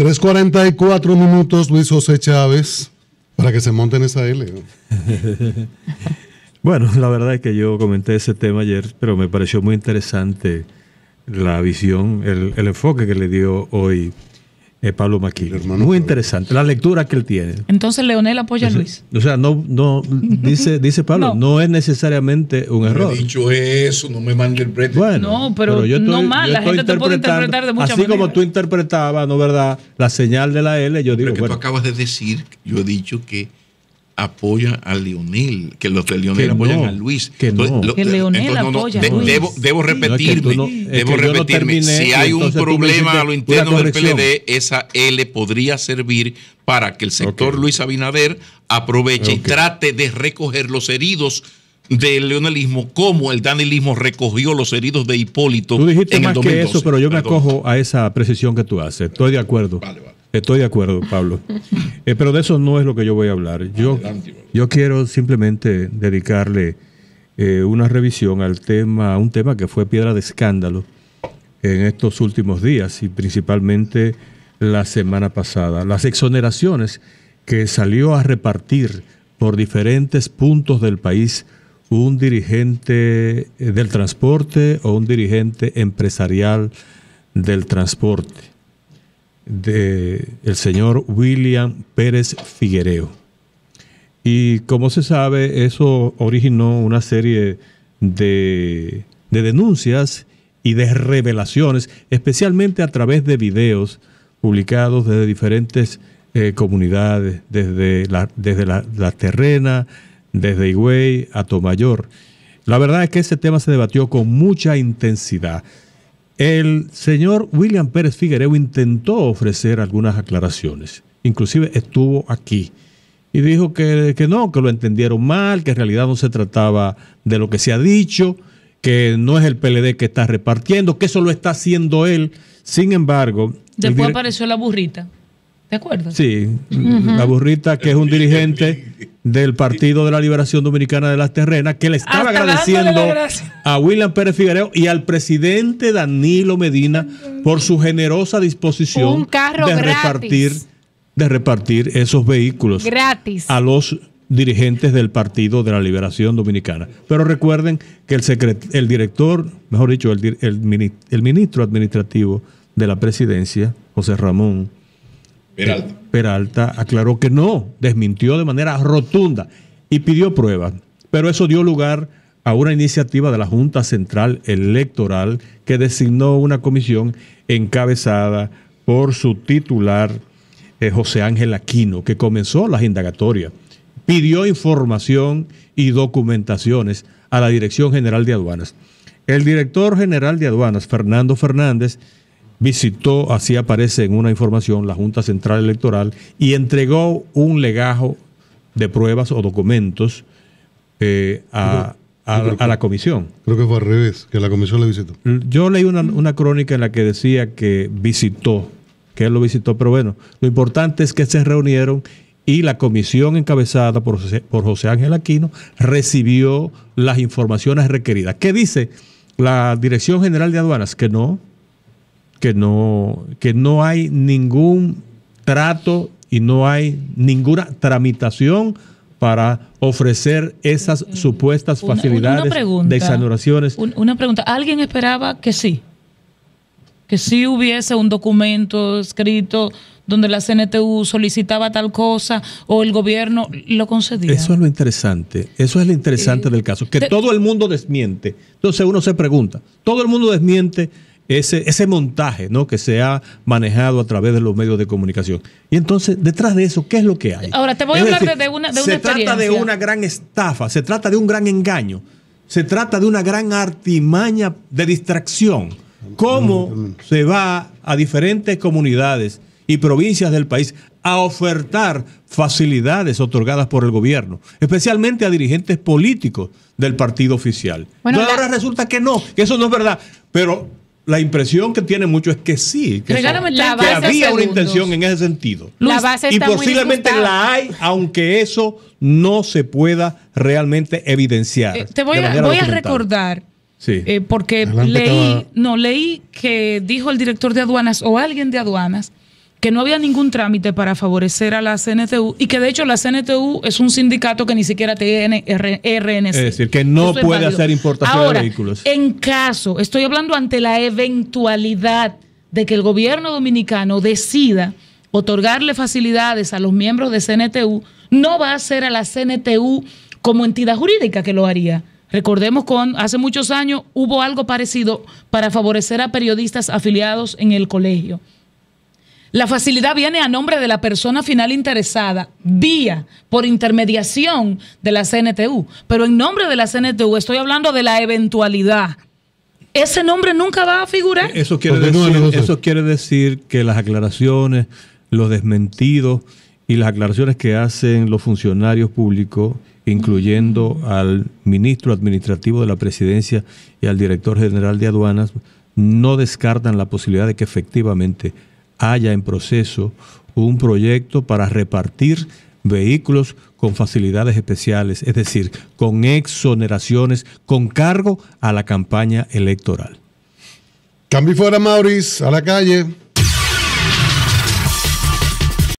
3.44 minutos, Luis José Chávez, para que se monte en esa L. bueno, la verdad es que yo comenté ese tema ayer, pero me pareció muy interesante la visión, el, el enfoque que le dio hoy eh, Pablo Maquillo. Muy interesante, la lectura que él tiene. Entonces Leonel apoya a Luis. O sea, no, no, dice, dice Pablo, no. es necesariamente un error. he dicho eso, no me malinterprete. Bueno, no, pero, yo no mal, la gente te puede interpretar de muchas Así como tú interpretabas, ¿no verdad? La señal de la L, yo digo. Pero que tú acabas de decir, yo he dicho que apoya a Lionel, que los de Lionel apoyan a Luis. Que no. que Leonel apoya a Luis. Debo, debo repetirme, debo repetirme. si hay un problema a lo interno del PLD, esa L podría servir para que el sector Luis Abinader aproveche y trate de recoger los heridos del leonelismo como el danilismo recogió los heridos de Hipólito. Tú dijiste en más que eso, pero yo me acojo a esa precisión que tú haces. Estoy de acuerdo. Vale, vale. Estoy de acuerdo, Pablo. Eh, pero de eso no es lo que yo voy a hablar. Yo, yo quiero simplemente dedicarle eh, una revisión al tema, a un tema que fue piedra de escándalo en estos últimos días y principalmente la semana pasada. Las exoneraciones que salió a repartir por diferentes puntos del país un dirigente eh, del transporte o un dirigente empresarial del transporte del el señor William Pérez Figuereo. Y como se sabe, eso originó una serie de, denuncias y de revelaciones, especialmente a través de videos publicados desde diferentes eh, comunidades, desde, la, desde la, terrena, desde Higüey a Tomayor. La verdad es que ese tema se debatió con mucha intensidad. El señor William Pérez Figueredo intentó ofrecer algunas aclaraciones, inclusive estuvo aquí y dijo que, no, que lo entendieron mal, que en realidad no se trataba de lo que se ha dicho, que no es el PLD que está repartiendo, que eso lo está haciendo él. Sin embargo... Después apareció la burrita. ¿De acuerdo? Sí, la burrita que es un dirigente del Partido de la Liberación Dominicana de las Terrenas, que le estaba agradeciendo a William Pérez Figueroa y al presidente Danilo Medina por su generosa disposición de repartir de repartir esos vehículos gratis a los dirigentes del Partido de la Liberación Dominicana. Pero recuerden que el, el director, mejor dicho, el, el ministro administrativo de la presidencia, José Ramón, Peralta. aclaró que no, desmintió de manera rotunda y pidió pruebas. Pero eso dio lugar a una iniciativa de la Junta Central Electoral que designó una comisión encabezada por su titular, eh, José Ángel Aquino, que comenzó las indagatorias. Pidió información y documentaciones a la Dirección General de Aduanas. El director general de Aduanas, Fernando Fernández, visitó, así aparece en una información, la Junta Central Electoral y entregó un legajo de pruebas o documentos eh, a, la comisión. Creo que fue al revés, que la comisión le visitó. Yo leí una, crónica en la que decía que visitó, que él lo visitó, pero bueno, lo importante es que se reunieron y la comisión encabezada por por José Ángel Aquino recibió las informaciones requeridas. ¿Qué dice la Dirección General de Aduanas? Que no, que no, que no hay ningún trato y no hay ninguna tramitación para ofrecer esas supuestas facilidades de exoneraciones. Una pregunta, ¿alguien esperaba que sí? Que sí hubiese un documento escrito donde la CNTU solicitaba tal cosa o el gobierno lo concedía. Eso es lo interesante, eso es lo interesante del caso, que todo el mundo desmiente. Entonces uno se pregunta, todo el mundo desmiente ese, ese montaje ¿no? que se ha manejado a través de los medios de comunicación. Y entonces, detrás de eso, ¿qué es lo que hay? Ahora, te voy a hablar de una, de Se trata de una gran estafa, se trata de un gran engaño, se trata de una gran artimaña de distracción. ¿Cómo se va a diferentes comunidades y provincias del país a ofertar facilidades otorgadas por el gobierno, especialmente a dirigentes políticos del partido oficial. Bueno, ahora resulta que no, que eso no es verdad. Pero la impresión que tiene mucho es que sí, que, había una intención en ese sentido. y posiblemente la hay, aunque eso no se pueda realmente evidenciar. Eh, te voy, a, recordar, eh, porque leí, no, leí que dijo el director de aduanas o alguien de aduanas que no había ningún trámite para favorecer a la CNTU y que de hecho la CNTU es un sindicato que ni siquiera tiene RNC. Es decir, que no puede hacer importación de vehículos. En caso, estoy hablando ante la eventualidad de que el gobierno dominicano decida otorgarle facilidades a los miembros de CNTU, no va a ser a la CNTU como entidad jurídica que lo haría. Recordemos con hace muchos años hubo algo parecido para favorecer a periodistas afiliados en el colegio. La facilidad viene a nombre de la persona final interesada, vía, por intermediación de la CNTU. Pero en nombre de la CNTU estoy hablando de la eventualidad. Ese nombre nunca va a figurar. Eso quiere, decir, eso quiere decir que las aclaraciones, los desmentidos y las aclaraciones que hacen los funcionarios públicos, incluyendo al ministro administrativo de la presidencia y al director general de aduanas, no descartan la posibilidad de que efectivamente haya en proceso un proyecto para repartir vehículos con facilidades especiales, es decir, con exoneraciones, con cargo a la campaña electoral. Cambio fuera, Maurice, a la calle.